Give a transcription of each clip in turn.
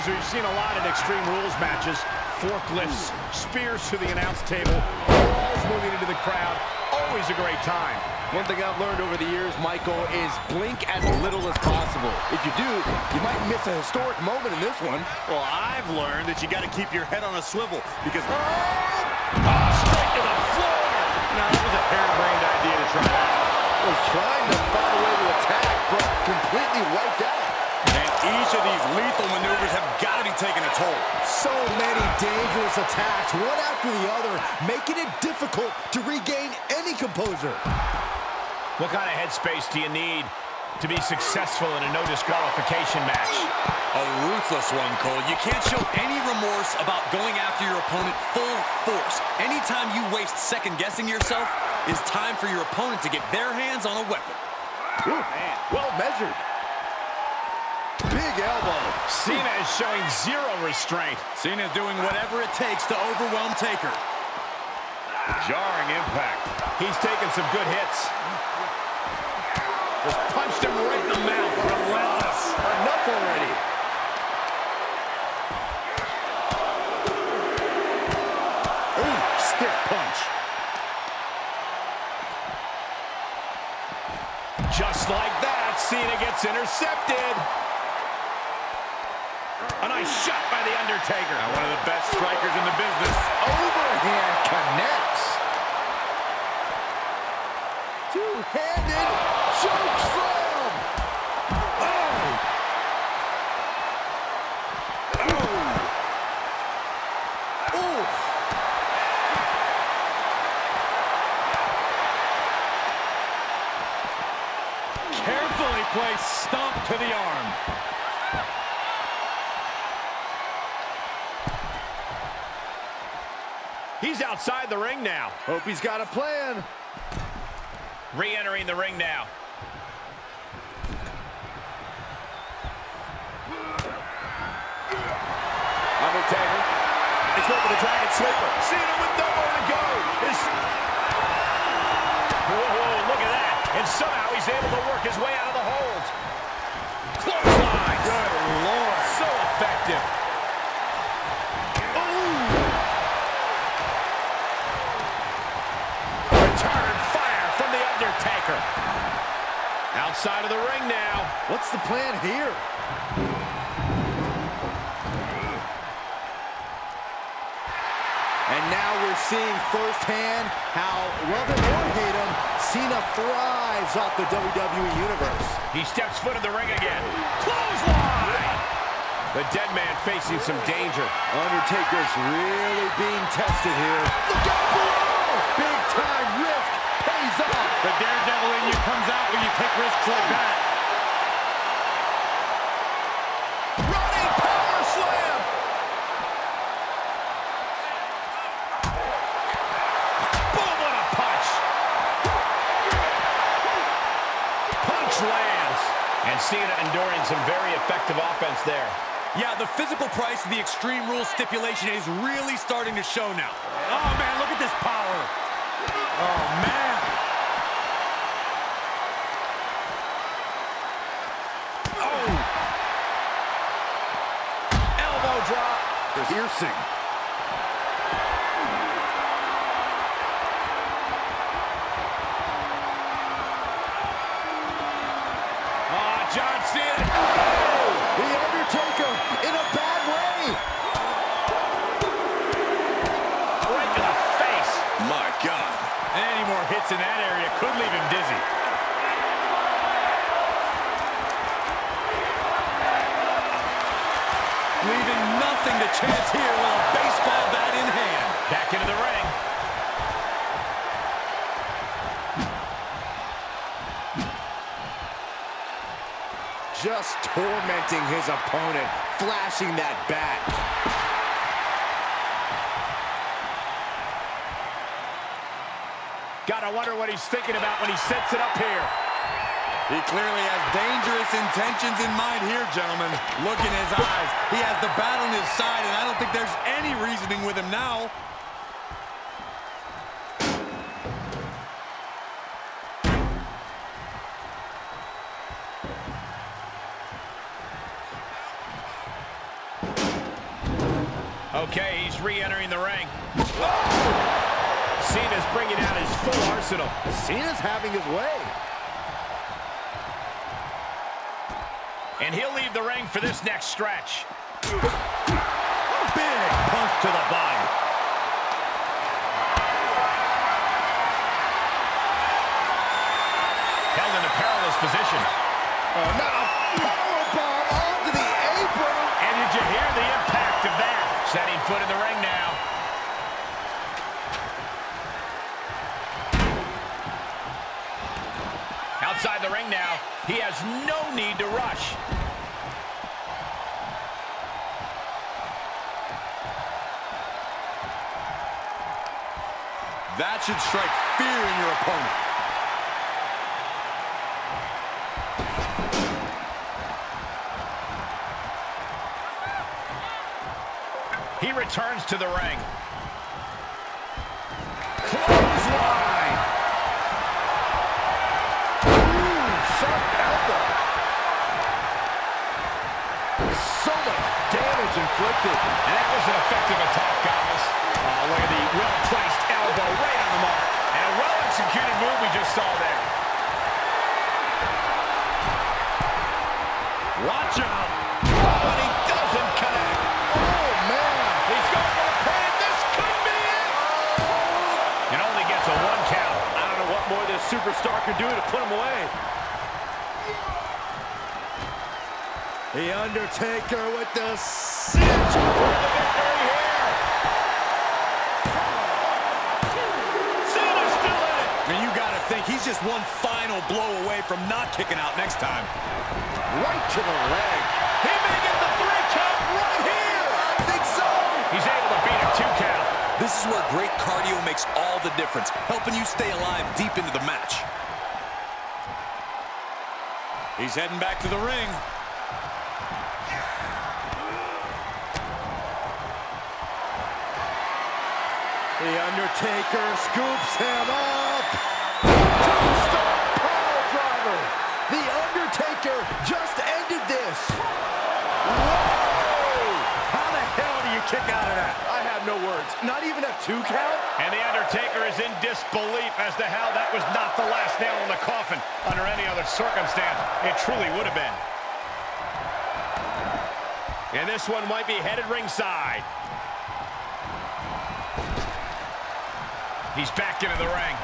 as we've seen a lot in Extreme Rules matches. Forklifts, spears to the announce table, balls moving into the crowd. Always a great time. One thing I've learned over the years, Michael, is blink as little as possible. If you do, you might miss a historic moment in this one. Well, I've learned that you got to keep your head on a swivel because... Oh! oh straight to the floor! Now, that was a harebrained idea to try out. Was trying to find a way to attack, but completely wiped out. And each of these lethal maneuvers have got to be taking a toll. So many dangerous attacks, one after the other, making it difficult to regain any composure. What kind of headspace do you need to be successful in a no disqualification match? A ruthless one, Cole. You can't show any remorse about going after your opponent full force. Anytime you waste second-guessing yourself, it's time for your opponent to get their hands on a weapon. Ooh, man. Well measured. Big elbow. Cena is showing zero restraint. Cena's doing whatever it takes to overwhelm Taker. Jarring impact. He's taking some good hits. Just punched him right in the mouth. Relentless. Enough already. Ooh, stiff punch. Just like that, Cena gets intercepted. A nice shot by The Undertaker. Now one of the best strikers in the business. Overhand connects. Two-handed choke slam. Oh. Oh. Oof. Carefully placed stomp to the arm. Outside the ring now. Hope he's got a plan. Re-entering the ring now. Undertaker. He's going for the Dragon Sleeper. Cena with What's the plan here? And now we're seeing firsthand how, love him or hate him, Cena thrives off the WWE Universe. He steps foot in the ring again. Clothesline! The dead man facing some danger. Undertaker's really being tested here. Look out below! Big time risk pays off. The daredevil in you comes out when you take risks like that. Cena enduring some very effective offense there. Yeah, the physical price of the Extreme Rules stipulation is really starting to show now. Oh, man, look at this power. Oh, man. Oh! Elbow drop. Piercing. In that area could leave him dizzy. Leaving nothing to chance here with a baseball bat in hand. Back into the ring. Just tormenting his opponent, flashing that bat. Gotta wonder what he's thinking about when he sets it up here. He clearly has dangerous intentions in mind here, gentlemen. Look in his eyes. He has the bat on his side, and I don't think there's any reasoning with him now. Okay, he's re-entering the ring. Oh! Cena's bringing out his full arsenal. Cena's having his way. And he'll leave the ring for this next stretch. Big punch to the body. Held in a perilous position. Oh, now powerbomb onto the apron. And did you hear the impact of that? Setting foot in the ring now. He has no need to rush. That should strike fear in your opponent. He returns to the ring. Inflicted. And that was an effective attack, guys. Oh, look at the well-placed elbow right on the mark. And a well-executed move we just saw there. Watch out. Oh, and he doesn't connect. Oh, man. He's going for the pin. This could be it. And only gets a one count. I don't know what more this superstar can do to put him away. The Undertaker with the cinch for the victory here. Cena's still in it. And you got to think he's just one final blow away from not kicking out next time. Right to the leg. He may get the three count right here. I think so. He's able to beat a two count. This is where great cardio makes all the difference, helping you stay alive deep into the match. He's heading back to the ring. The Undertaker scoops him up. Tombstone power driver. The Undertaker just ended this. Whoa! How the hell do you kick out of that? I have no words. Not even a two count? And The Undertaker is in disbelief as to how that was not the last nail in the coffin under any other circumstance. It truly would have been. And this one might be headed ringside. He's back into the ring.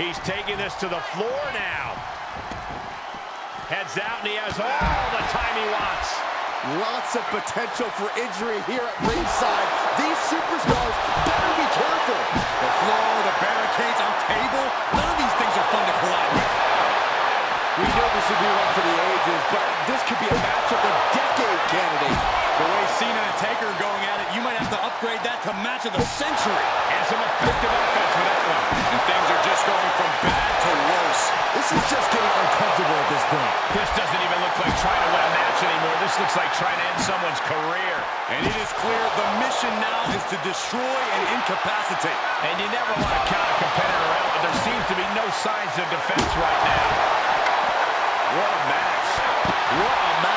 He's taking this to the floor now. Heads out, and he has all the time he wants. Lots of potential for injury here at ringside. These superstars better be careful. The floor, the barricades on table, none of these things are fun to collide with. Upgrade that to match of the century. And some effective offense with that one. And things are just going from bad to worse. This is just getting uncomfortable at this point. This doesn't even look like trying to win a match anymore. This looks like trying to end someone's career. And it is clear the mission now is to destroy and incapacitate. And you never want to count a competitor out, but there seems to be no signs of defense right now. What a match. What a match.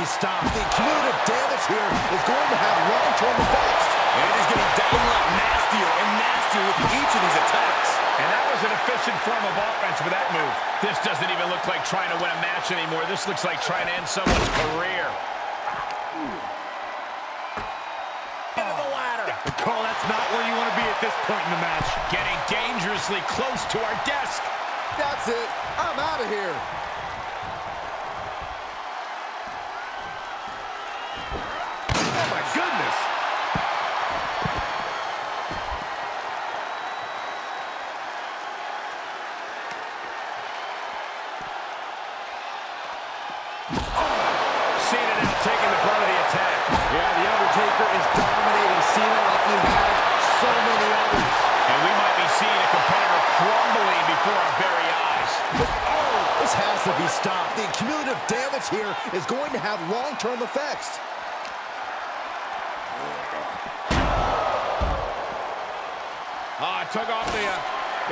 Has to be stopped. The cumulative damage here is going to have long-term effects. And it is getting downright nastier and nastier with each of these attacks. And that was an efficient form of offense with that move. This doesn't even look like trying to win a match anymore. This looks like trying to end someone's career. Into the ladder. Cole, that's not where you want to be at this point in the match. Getting dangerously close to our desk. That's it. I'm out of here. Before our very eyes. Oh, this has to be stopped. The cumulative damage here is going to have long-term effects. Ah, took off the, uh,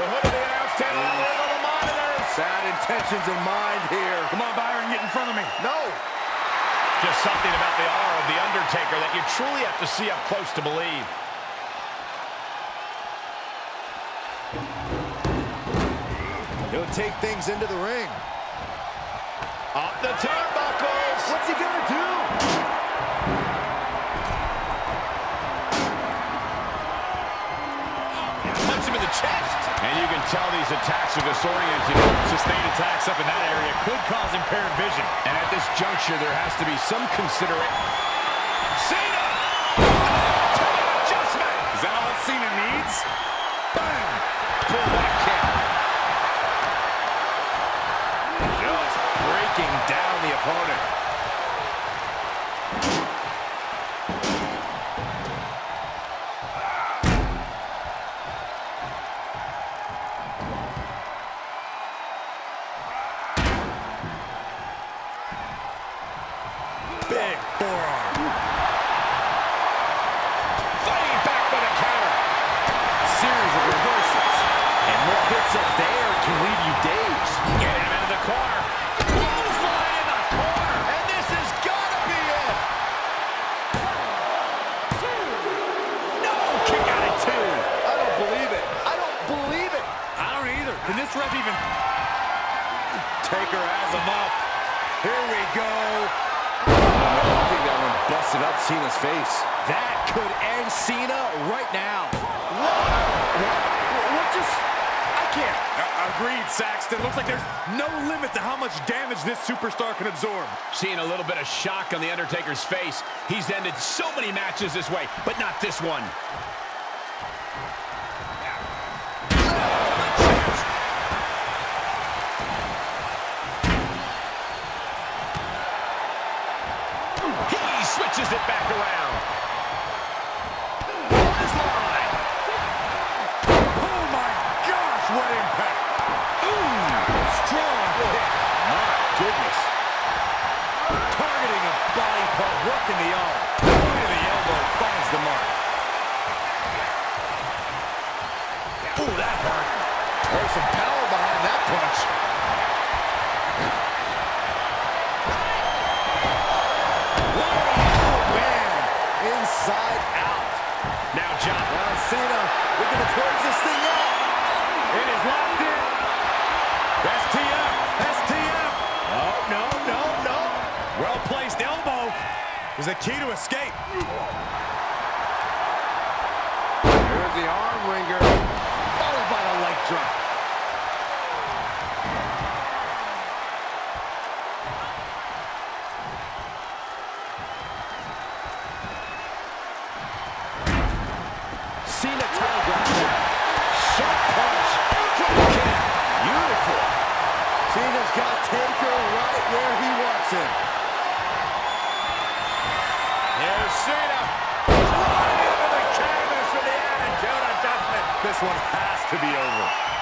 the hood of the announce table on their little monitors. Bad intentions in mind here. Come on, Byron, get in front of me. No. Just something about the aura of The Undertaker that you truly have to see up close to believe. He'll take things into the ring. Up the turnbuckles. What's he gonna do? Punch him in the chest. And you can tell these attacks are disorienting. Sustained attacks up in that area could cause impaired vision. And at this juncture, there has to be some consideration. Cena! Adjustment! Is that all Cena needs? Breaking down the opponent. Can this ref even... Taker has him up. Here we go. I think that one busted up Cena's face. That could end Cena right now. What just... I can't. Uh, agreed, Saxton. Looks like there's no limit to how much damage this superstar can absorb. Seeing a little bit of shock on The Undertaker's face. He's ended so many matches this way, but not this one. Back around. The key to escape. Here's the arm wringer. Followed by the leg drop. Cena telegraphed. Sharp punch. Drop kick. Beautiful. Cena's got Taker right where he wants him. Here's Cena. Right into the canvas for the attitude adjustment. This one has to be over.